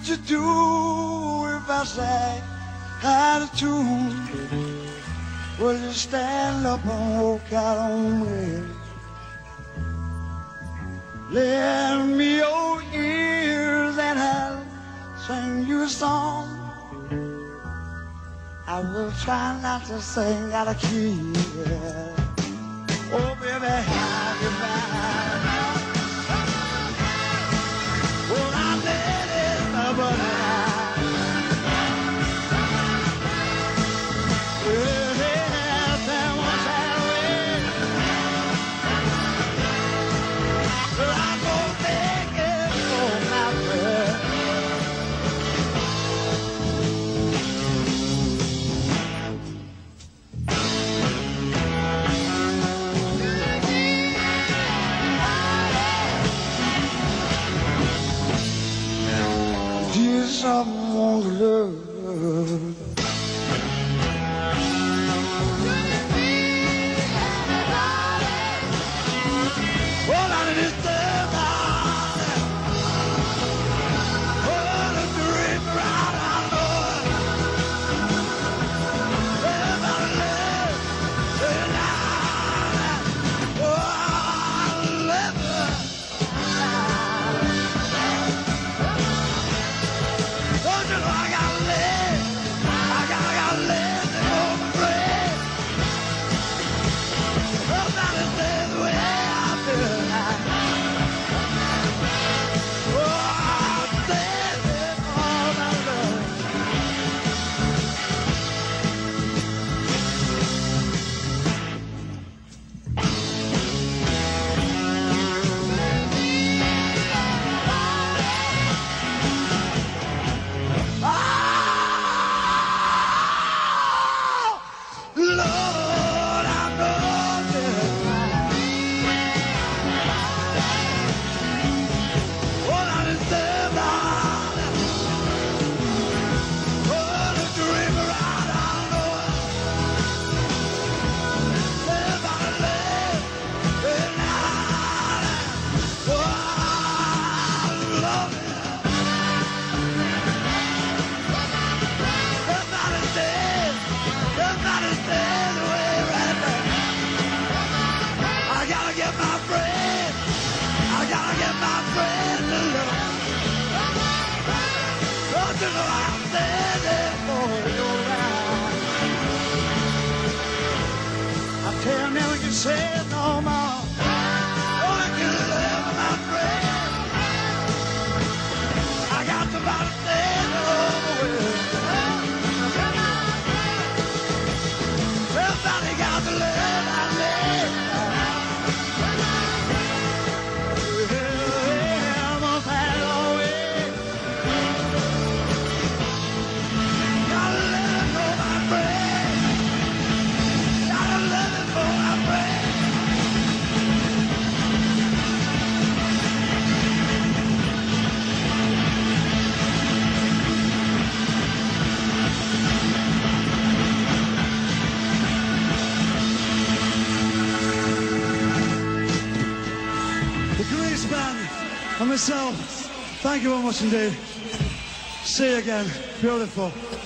would you do if I sang out of tune? Will you stand up and walk out on me? Lend me your ears and I'll sing you a song. I will try not to sing out of key. Yeah. Oh, baby, how you Samur said no more. Dan and myself, thank you very much indeed. See you again. Beautiful.